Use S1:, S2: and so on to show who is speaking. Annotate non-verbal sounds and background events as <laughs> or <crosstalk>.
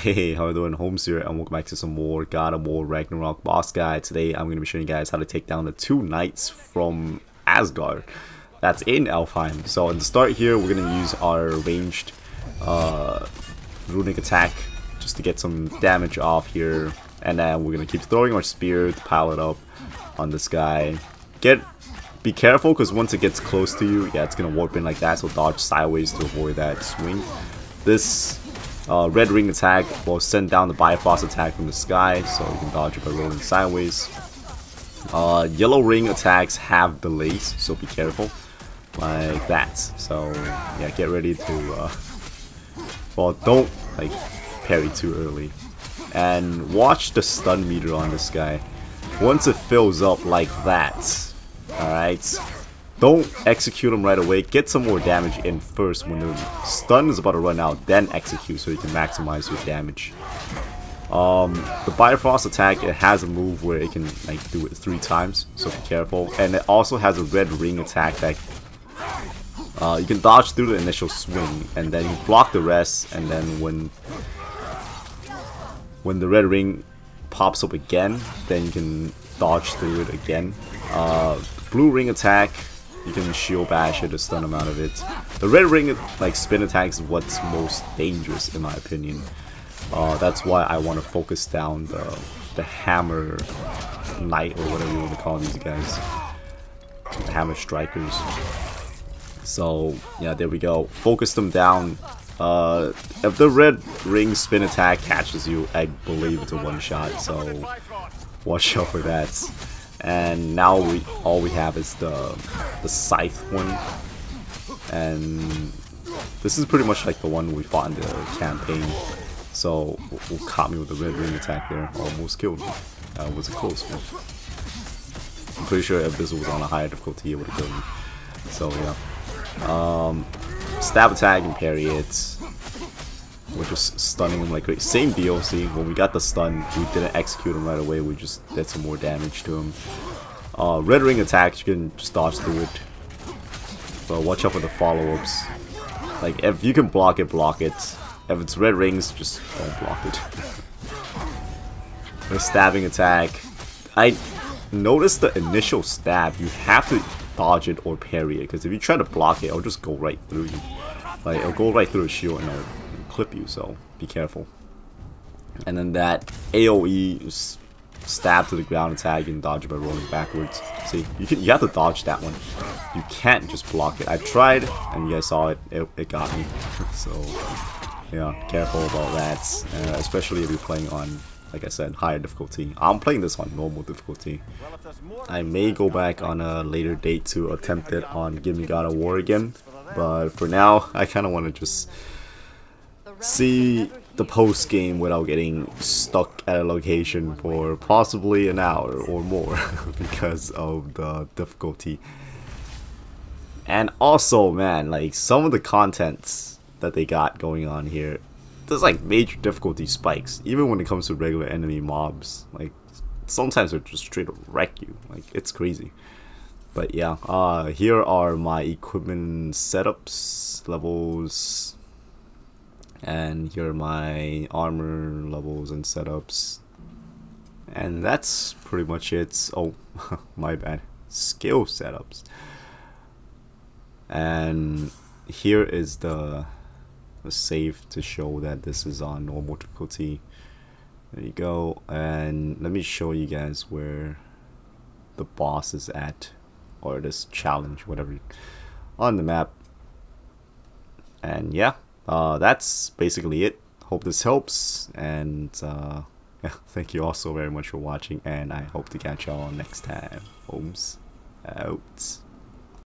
S1: Hey, how are you doing? Holmes here, and welcome back to some more God of War Ragnarok boss guide. Today, I'm going to be showing you guys how to take down the two knights from Asgard. That's in Alfheim. So, in the start here, we're going to use our ranged uh, runic attack just to get some damage off here. And then we're going to keep throwing our spear to pile it up on this guy. Get Be careful, because once it gets close to you, yeah, it's going to warp in like that, so dodge sideways to avoid that swing. This uh, red ring attack will send down the Bifrost attack from the sky, so you can dodge it by rolling sideways. Uh, yellow ring attacks have delays, so be careful. Like that. So, yeah, get ready to, uh, <laughs> well, don't, like, parry too early. And watch the stun meter on this guy. Once it fills up like that, alright, don't execute them right away. Get some more damage in first when the stun is about to run out. Then execute so you can maximize your damage. Um, the Bifrost attack, it has a move where it can like do it three times, so be careful. And it also has a red ring attack that uh, you can dodge through the initial swing, and then you block the rest, and then when when the red ring pops up again, then you can dodge through it again. Uh, blue ring attack, you can shield bash it a stun amount of it. The red ring like spin attack is what's most dangerous in my opinion. Uh, that's why I want to focus down the the hammer knight or whatever you want to call these guys. The hammer strikers. So yeah, there we go. Focus them down. Uh, if the red ring spin attack catches you, I believe it's a one shot. So watch out for that and now we all we have is the the scythe one. And this is pretty much like the one we fought in the campaign. So will caught me with the red ring attack there almost killed me that was a close one. I'm pretty sure if this was on a higher difficulty it would have killed me. So yeah. Um, stab attack and parry we're just stunning him like crazy. Same deal, see, when we got the stun, we didn't execute him right away, we just did some more damage to him. Uh, red ring attacks, you can just dodge through it. But watch out for the follow-ups. Like, if you can block it, block it. If it's red rings, just don't block it. <laughs> the stabbing attack. I noticed the initial stab, you have to dodge it or parry it, because if you try to block it, it'll just go right through you. Like, it'll go right through a shield and it'll clip you, so be careful. And then that AoE stab to the ground attack and dodge by rolling backwards. See, you can you have to dodge that one. You can't just block it. I tried, and you guys saw it. It, it got me. <laughs> so yeah, careful about that, uh, especially if you're playing on, like I said, higher difficulty. I'm playing this on normal difficulty. I may go back on a later date to attempt it on Give Me God of War again, but for now, <laughs> I kind of want to just see the post game without getting stuck at a location for possibly an hour or more <laughs> because of the difficulty. And also, man, like some of the contents that they got going on here, there's like major difficulty spikes, even when it comes to regular enemy mobs. Like sometimes they're just straight wreck you. Like it's crazy. But yeah, uh, here are my equipment setups, levels, and here are my armor levels and setups. And that's pretty much it. Oh <laughs> my bad. Skill setups. And here is the, the save to show that this is on normal difficulty. There you go. And let me show you guys where the boss is at or this challenge whatever on the map. And yeah uh, that's basically it. Hope this helps, and uh, <laughs> yeah, thank you all so very much for watching, and I hope to catch y'all next time. Holmes out.